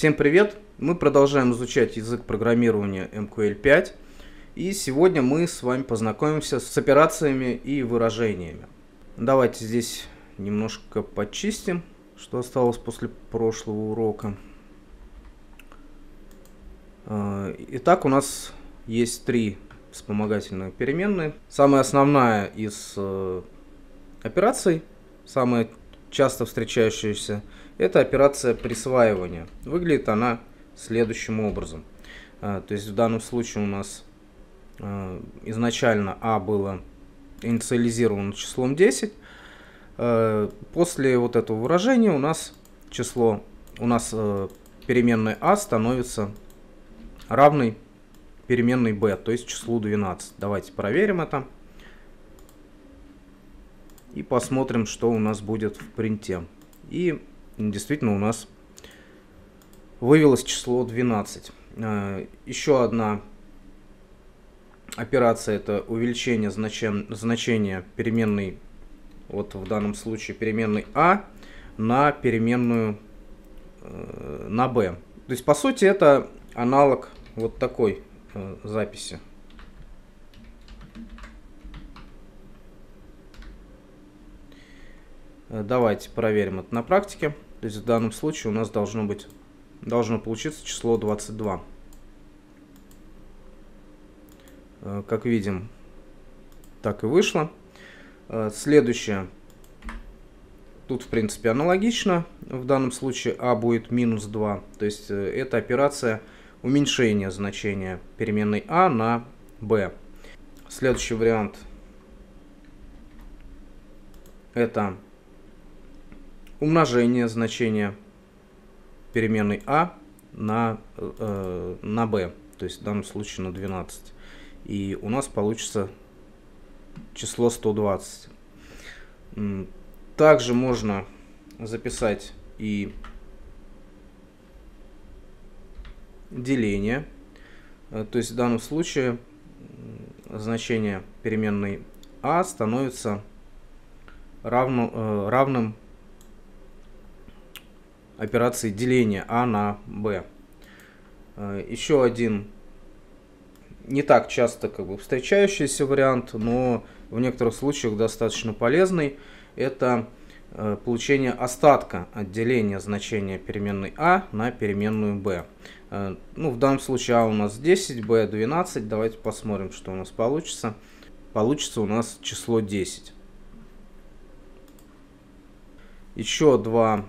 Всем привет! Мы продолжаем изучать язык программирования MQL5. И сегодня мы с вами познакомимся с операциями и выражениями. Давайте здесь немножко почистим, что осталось после прошлого урока. А, итак, у нас есть три вспомогательные переменные. Самая основная из э, операций, самая часто встречающаяся, это операция присваивания. Выглядит она следующим образом. А, то есть в данном случае у нас а, изначально а было инициализировано числом 10. А, после вот этого выражения у нас число, у нас переменная а становится равной переменной b, то есть числу 12. Давайте проверим это. И посмотрим, что у нас будет в принте. И действительно у нас вывелось число 12. Э, еще одна операция это увеличение значен, значения переменной, вот в данном случае переменной а на переменную э, на b. То есть по сути это аналог вот такой э, записи. Давайте проверим это на практике. То есть в данном случае у нас должно быть должно получиться число 22. Э, как видим, так и вышло. Э, следующее. Тут, в принципе, аналогично. В данном случае а будет минус 2. То есть э, это операция уменьшения значения переменной а на b. Следующий вариант. Это умножение значения переменной а на, э, на b, то есть в данном случае на 12. И у нас получится число 120. Также можно записать и деление. Э, то есть в данном случае значение переменной а становится равно, э, равным операции деления А на Б. Э, еще один не так часто как бы, встречающийся вариант, но в некоторых случаях достаточно полезный. Это э, получение остатка от деления значения переменной а на переменную b. Э, ну, в данном случае а у нас 10, b 12. Давайте посмотрим, что у нас получится. Получится у нас число 10. Еще два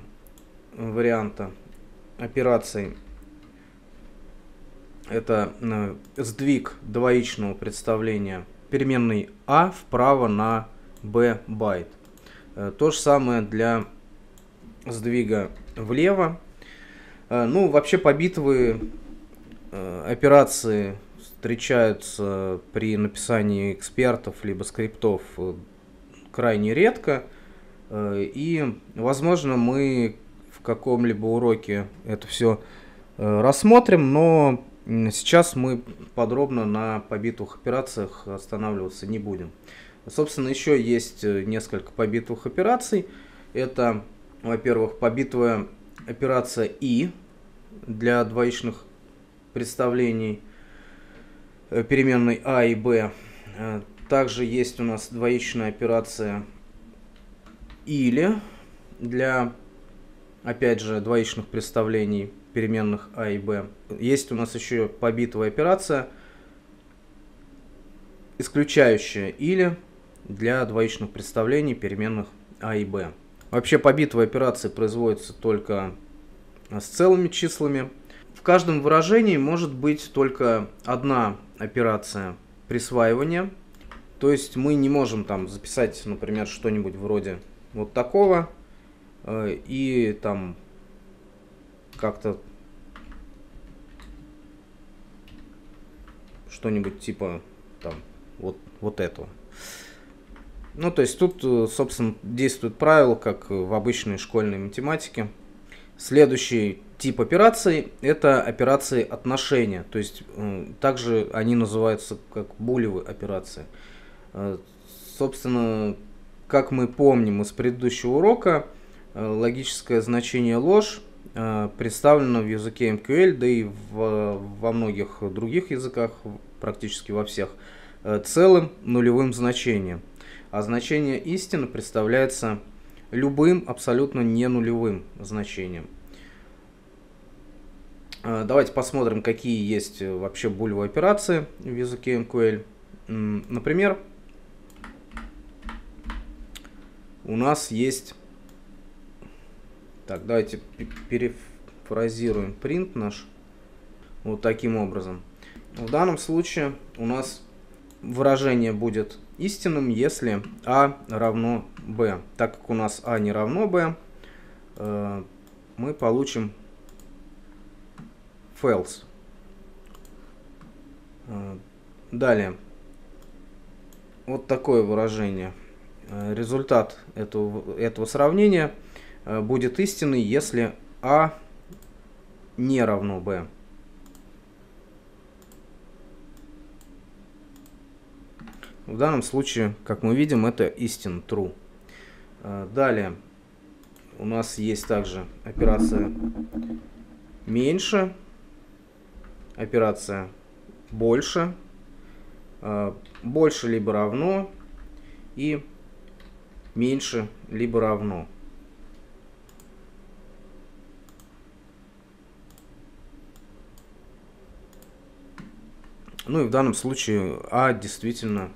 варианта операций это э, сдвиг двоичного представления переменной а вправо на b байт. Э, то же самое для сдвига влево. Э, ну, вообще побитовые операции встречаются при написании экспертов либо скриптов крайне редко. И, возможно, мы в каком-либо уроке это все э, рассмотрим, но сейчас мы подробно на побитых операциях останавливаться не будем. Собственно, еще есть э, несколько побитых операций. Это, во-первых, побитовая операция И для двоичных представлений э, переменной А и Б. Также есть у нас двоичная операция или для опять же, двоичных представлений переменных а и b. Есть у нас еще побитовая операция, исключающая или для двоичных представлений переменных а и b. Вообще побитовая операция производится только с целыми числами. В каждом выражении может быть только одна операция присваивания. То есть мы не можем там записать, например, что-нибудь вроде вот такого и там как-то что-нибудь типа там вот, вот этого. Ну, то есть тут, э, собственно, действует правило, как в обычной школьной математике. Следующий тип операций – это операции отношения. То есть э, также они называются как булевые операции. Собственно, как мы помним из предыдущего урока, Э, логическое значение ложь э, представлено в языке MQL, да и в, во многих других языках, практически во всех, э, целым нулевым значением. А значение истины представляется любым абсолютно не нулевым значением. Э, давайте посмотрим, какие есть вообще булевые операции в языке MQL. Например, у нас есть... Так, давайте перефразируем print наш вот таким образом. В данном случае у нас выражение будет истинным, если а равно b. Так как у нас а не равно b, э, мы получим false. Э, далее. Вот такое выражение. Э, результат этого, этого сравнения будет истинный, если а не равно b. В данном случае, как мы видим, это истин true. А, далее у нас есть также операция меньше, операция больше, а, больше либо равно и меньше либо равно. Ну и в данном случае А действительно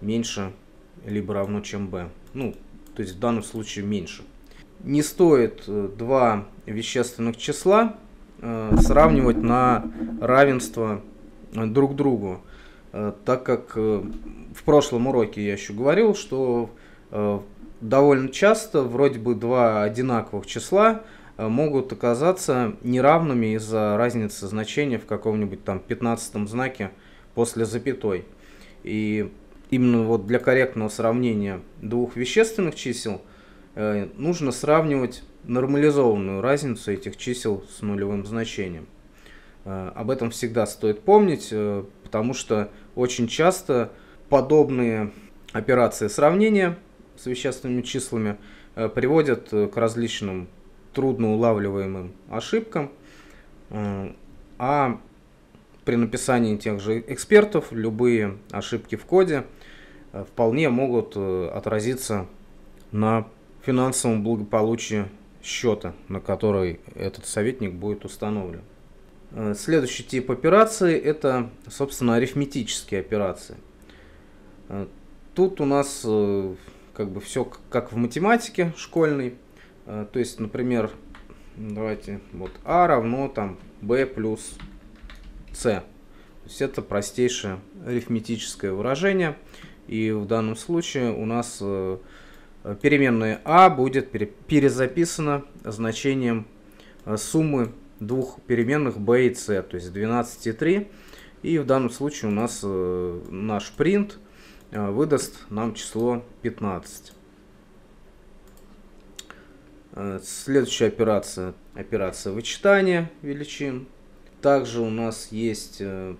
меньше либо равно, чем b. Ну, то есть в данном случае меньше. Не стоит э, два вещественных числа э, сравнивать на равенство э, друг другу, так как в прошлом уроке я еще говорил, что довольно часто вроде бы два одинаковых числа могут оказаться неравными из-за разницы значения в каком-нибудь там 15 знаке после запятой. И именно вот для корректного сравнения двух вещественных чисел э, нужно сравнивать нормализованную разницу этих чисел с нулевым значением. Э, об этом всегда стоит помнить, э, потому что очень часто подобные операции сравнения с вещественными числами э, приводят к различным трудно улавливаемым ошибкам, э, а при написании тех же экспертов любые ошибки в коде э, вполне могут э, отразиться на финансовом благополучии счета, на который этот советник будет установлен. Э, следующий тип операции – это, собственно, арифметические операции. Тут у нас как бы все как в математике школьной. То есть, например, давайте вот а равно там b плюс c. То есть это простейшее арифметическое выражение. И в данном случае у нас э, переменная а будет перезаписана значением э, суммы двух переменных b и c, то есть 12 и 3. И в данном случае у нас э, наш print выдаст нам число 15. Следующая операция, операция вычитания величин. Также у нас есть э,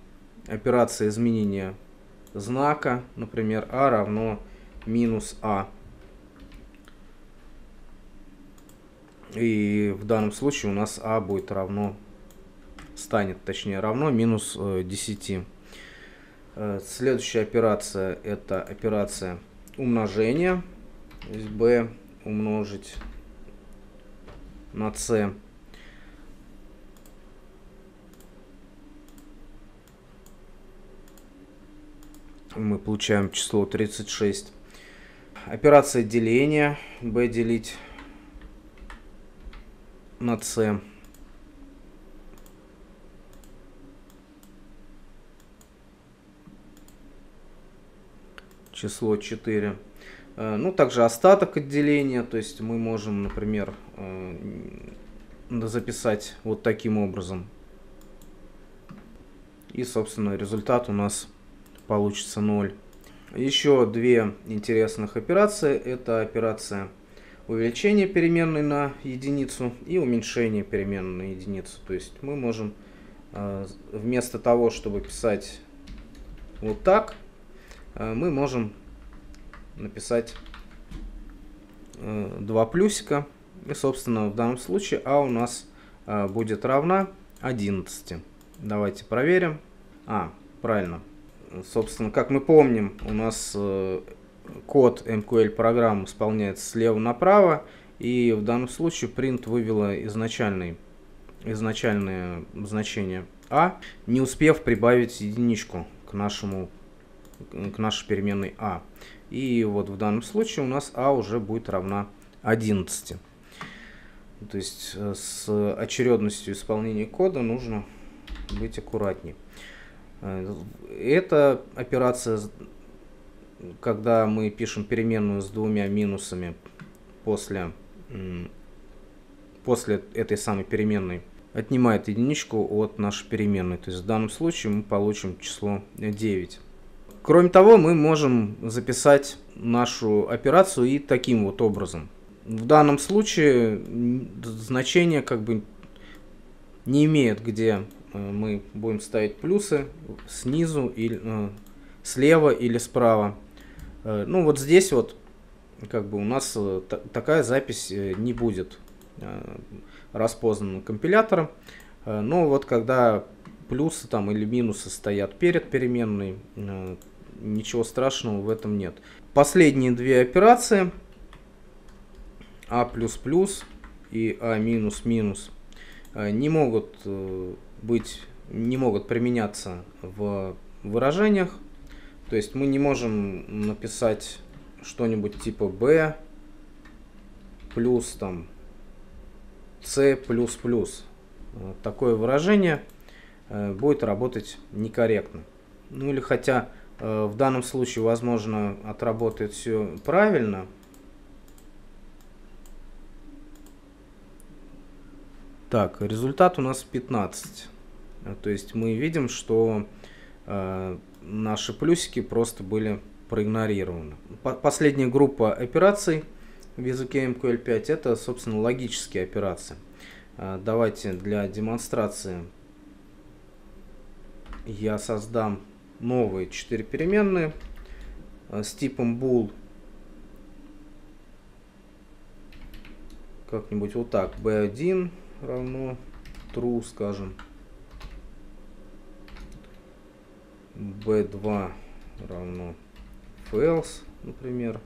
операция изменения знака, например, а равно минус а. И в данном случае у нас а будет равно, станет точнее равно минус 10. Э, следующая операция это операция умножения. То есть b умножить на c мы получаем число 36. Операция деления. b делить на c. Число 4. Э, ну, также остаток отделения, то есть мы можем, например, э, записать вот таким образом. И, собственно, результат у нас получится 0. Еще две интересных операции. Это операция увеличения переменной на единицу и уменьшение переменной на единицу. То есть мы можем э, вместо того, чтобы писать вот так, э, мы можем написать э, два плюсика. И, собственно, в данном случае а у нас будет равна 11. Давайте проверим. А, правильно. Собственно, как мы помним, у нас э, код MQL программ исполняется слева направо, и в данном случае print вывела изначальный, изначальное значение а, не успев прибавить единичку к, нашему, к нашей переменной а. И вот в данном случае у нас а уже будет равна 11. То есть э, с очередностью исполнения кода нужно быть аккуратнее. Эта операция, когда мы пишем переменную с двумя минусами после, после этой самой переменной, отнимает единичку от нашей переменной. То есть в данном случае мы получим число 9. Кроме того, мы можем записать нашу операцию и таким вот образом. В данном случае значение как бы не имеет, где мы будем ставить плюсы снизу или э, слева или справа. Э, ну вот здесь вот как бы у нас такая запись не будет распознана компилятором. Но вот когда плюсы там или минусы стоят перед переменной, ничего страшного в этом нет. Последние две операции а++ и А-, э, не могут э, быть, не могут применяться в выражениях. То есть мы не можем написать что-нибудь типа b плюс там c плюс плюс. Э, такое выражение будет работать некорректно. Ну или хотя в данном случае, возможно, отработает все правильно, Так, результат у нас 15. Э, то есть мы видим, что э, наши плюсики просто были проигнорированы. По последняя группа операций в языке MQL5 это, собственно, логические операции. Э, давайте для демонстрации я создам новые 4 переменные с типом bool. Как-нибудь вот так. b1 равно true, скажем. B2 равно false, например.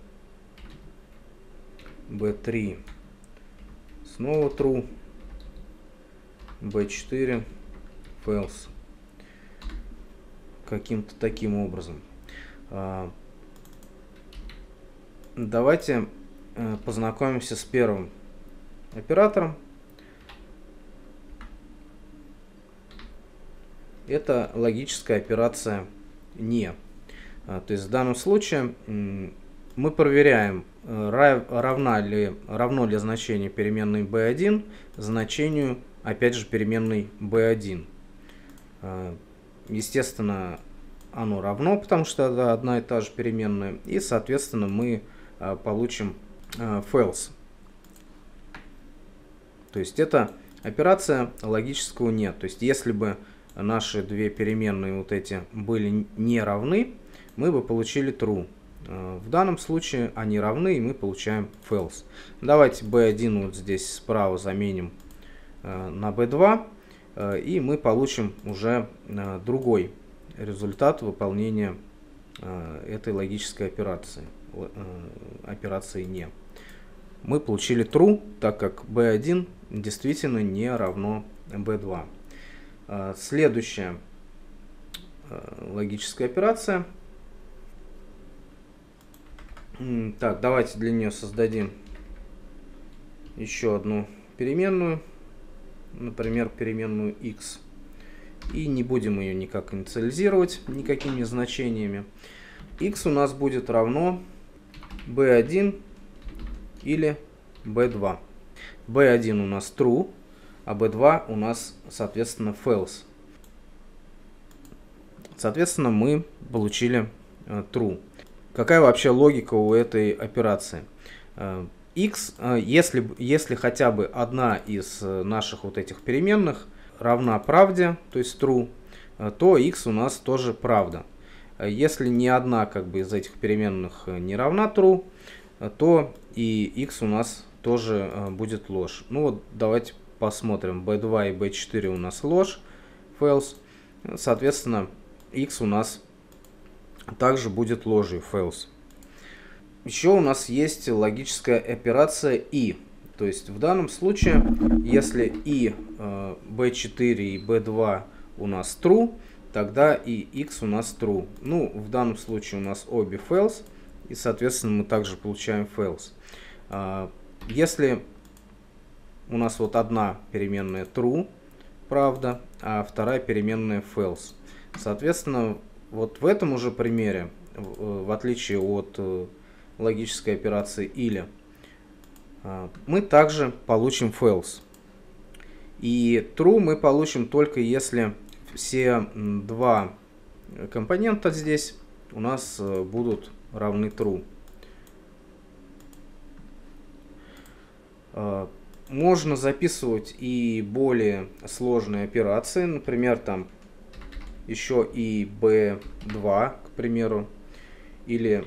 b3 снова true. b4 false. Каким-то таким образом. А, давайте э, познакомимся с первым оператором. Это логическая операция не. А, то есть в данном случае мы проверяем, э, равна ли, равно ли значение переменной b1 значению, опять же, переменной b1. А, естественно, оно равно, потому что это одна и та же переменная. И, соответственно, мы а, получим false. То есть это операция логического нет. То есть если бы наши две переменные вот эти были не равны, мы бы получили true. Э, в данном случае они равны, и мы получаем false. Давайте b1 вот здесь справа заменим э, на b2, э, и мы получим уже другой результат выполнения этой логической операции, операции не. Мы получили true, так как b1 действительно не равно b2. А, следующая а, логическая операция. Так, давайте для нее создадим еще одну переменную, например, переменную x. И не будем ее никак инициализировать никакими значениями. x у нас будет равно b1 или b2. b1 у нас true, а b2 у нас, соответственно, false. Соответственно, мы получили э, true. Какая вообще логика у этой операции? Э, x, э, если, если хотя бы одна из наших вот этих переменных равна правде, то есть true, то x у нас тоже правда. Если ни одна как бы из этих переменных не равна true, то и x у нас тоже будет ложь. Ну вот давайте посмотрим, b2 и b4 у нас ложь, false. Соответственно, x у нас также будет ложью, false. Еще у нас есть логическая операция и. То есть в данном случае, если и э, b4 и b2 у нас true, тогда и x у нас true. Ну, в данном случае у нас обе false, и, соответственно, мы также получаем false. Э, если у нас вот одна переменная true, правда, а вторая переменная false. Соответственно, вот в этом уже примере, в отличие от э, логической операции или, а, мы также получим false. И true мы получим только если все два компонента здесь у нас э, будут равны true. Можно записывать и более сложные операции, например, там еще и b2, к примеру, или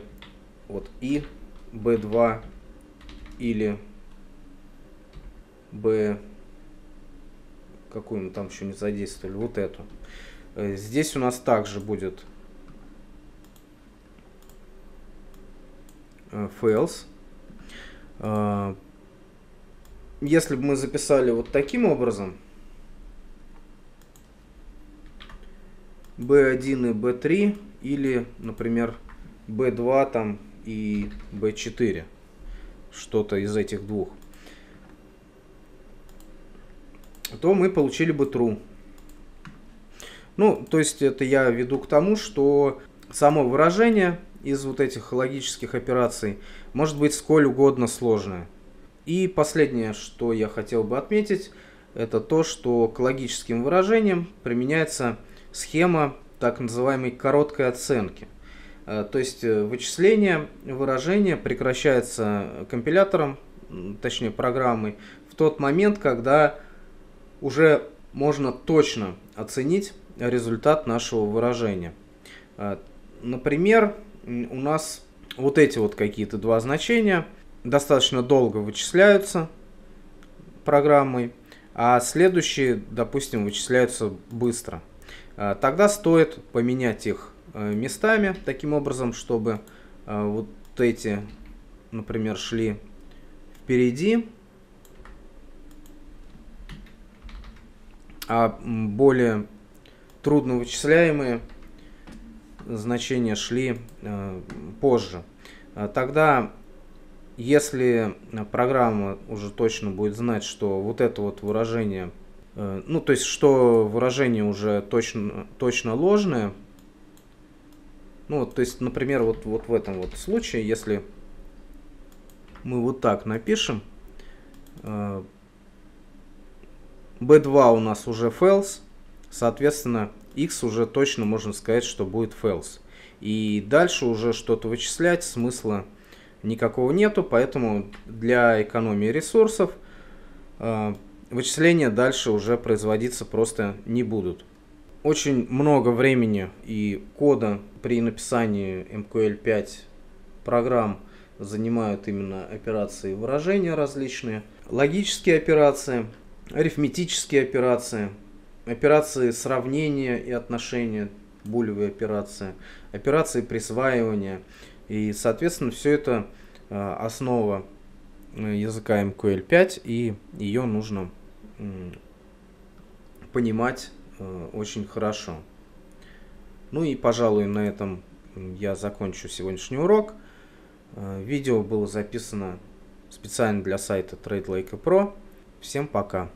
вот и b2 или b какую мы там еще не задействовали, вот эту. Э, здесь у нас также будет э, fails. Если бы мы записали вот таким образом, b1 и b3, или, например, b2 там и b4, что-то из этих двух, то мы получили бы true. Ну, то есть это я веду к тому, что само выражение из вот этих логических операций может быть сколь угодно сложное. И последнее, что я хотел бы отметить, это то, что к логическим выражениям применяется схема так называемой короткой оценки. Э, то есть э, вычисление выражения прекращается компилятором, точнее программой, в тот момент, когда уже можно точно оценить результат нашего выражения. Э, например, у нас вот эти вот какие-то два значения – достаточно долго вычисляются программой, а следующие, допустим, вычисляются быстро. А, тогда стоит поменять их э, местами таким образом, чтобы э, вот эти, например, шли впереди, а более трудно вычисляемые значения шли э, позже. А тогда если программа уже точно будет знать, что вот это вот выражение, э, ну, то есть, что выражение уже точно, точно ложное, ну, вот, то есть, например, вот, вот в этом вот случае, если мы вот так напишем, b2 э, у нас уже false, соответственно, x уже точно можно сказать, что будет false. И дальше уже что-то вычислять смысла никакого нету, поэтому для экономии ресурсов э, вычисления дальше уже производиться просто не будут. Очень много времени и кода при написании MQL5 программ занимают именно операции выражения различные, логические операции, арифметические операции, операции сравнения и отношения, булевые операции, операции присваивания – и, соответственно, все это э, основа э, языка MQL5, и ее нужно понимать э, очень хорошо. Ну и, пожалуй, на этом я закончу сегодняшний урок. Видео было записано специально для сайта Trade Lake Pro. Всем пока!